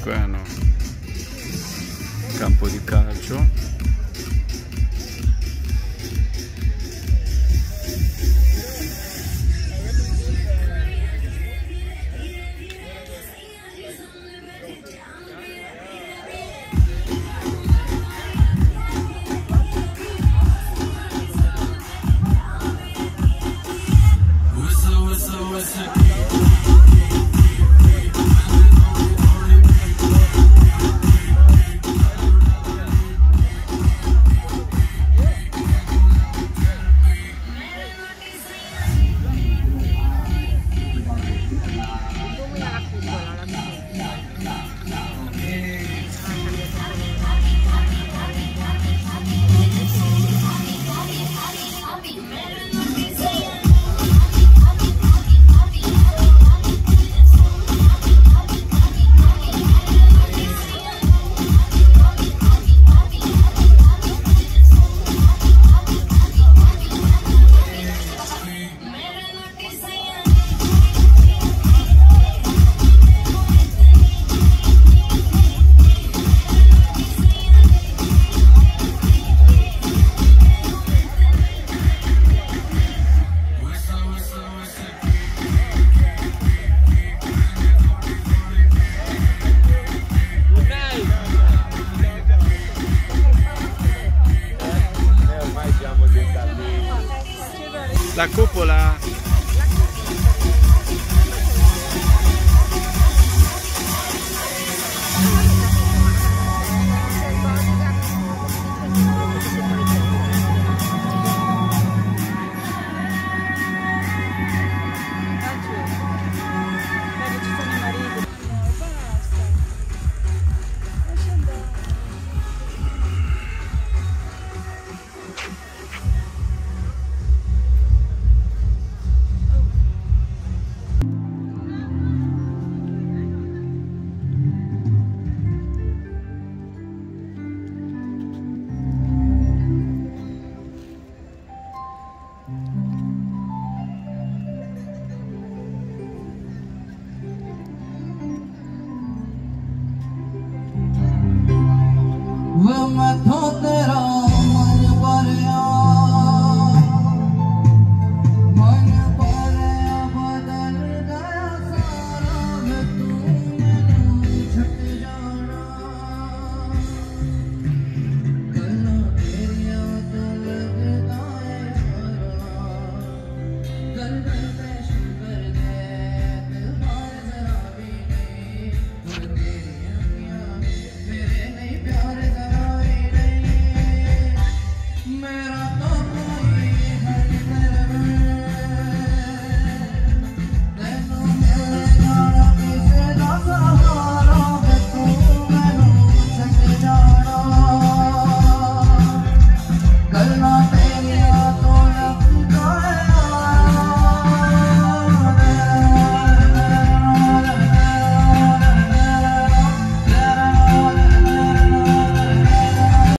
qua no. Campo di calcio. la cúpula. وما تقدر